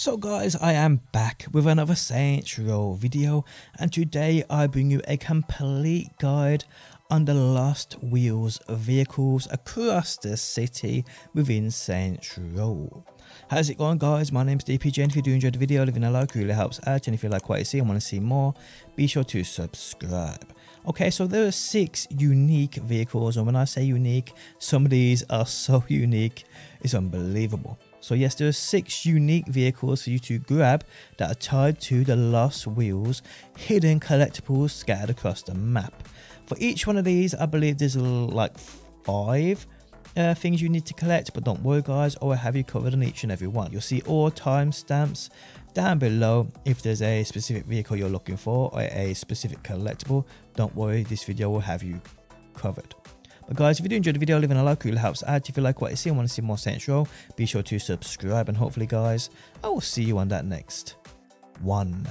So guys, I am back with another Saints Row video and today I bring you a complete guide on the Lost Wheels vehicles across the city within Saints Row. How's it going guys? My name's DPJ and if you do enjoy the video, leaving a like really helps out and if you like what you see and want to see more, be sure to subscribe. Okay, so there are six unique vehicles and when I say unique, some of these are so unique, it's unbelievable. So yes, there are six unique vehicles for you to grab that are tied to the Lost Wheels hidden collectibles scattered across the map. For each one of these, I believe there's like five uh, things you need to collect, but don't worry guys, I will have you covered on each and every one. You'll see all timestamps down below if there's a specific vehicle you're looking for or a specific collectible. Don't worry, this video will have you covered. But guys, if you do enjoy the video, leaving a like really helps out. If you like what you see and want to see more Row, be sure to subscribe. And hopefully, guys, I will see you on that next one.